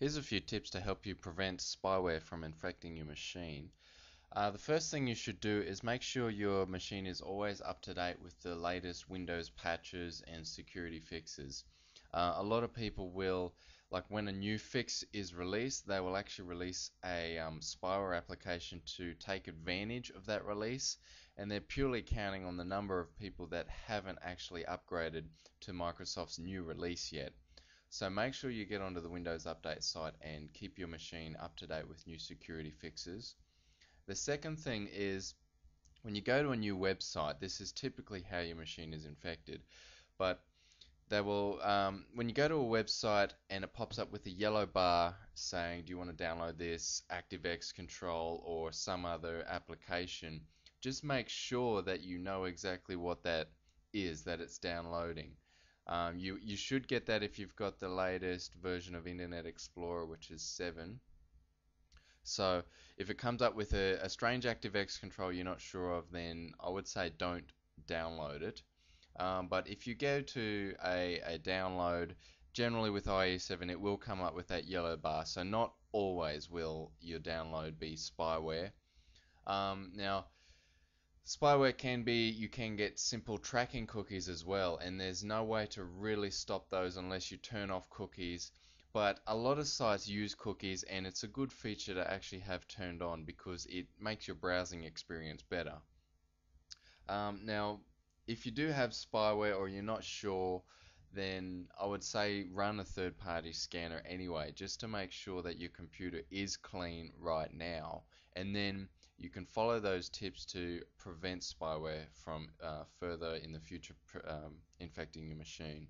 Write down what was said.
Here's a few tips to help you prevent spyware from infecting your machine. Uh, the first thing you should do is make sure your machine is always up to date with the latest Windows patches and security fixes. Uh, a lot of people will, like when a new fix is released, they will actually release a um, spyware application to take advantage of that release, and they're purely counting on the number of people that haven't actually upgraded to Microsoft's new release yet. So make sure you get onto the Windows Update site and keep your machine up to date with new security fixes. The second thing is when you go to a new website, this is typically how your machine is infected, but they will, um, when you go to a website and it pops up with a yellow bar saying, do you want to download this ActiveX control or some other application, just make sure that you know exactly what that is that it's downloading. Um, you, you should get that if you've got the latest version of Internet Explorer, which is 7. So if it comes up with a, a strange ActiveX control you're not sure of, then I would say don't download it. Um, but if you go to a, a download, generally with IE7 it will come up with that yellow bar. So not always will your download be spyware. Um, now Spyware can be, you can get simple tracking cookies as well, and there's no way to really stop those unless you turn off cookies. But a lot of sites use cookies, and it's a good feature to actually have turned on because it makes your browsing experience better. Um, now, if you do have spyware or you're not sure, then I would say run a third party scanner anyway, just to make sure that your computer is clean right now. And then you can follow those tips to prevent spyware from uh, further in the future um, infecting your machine.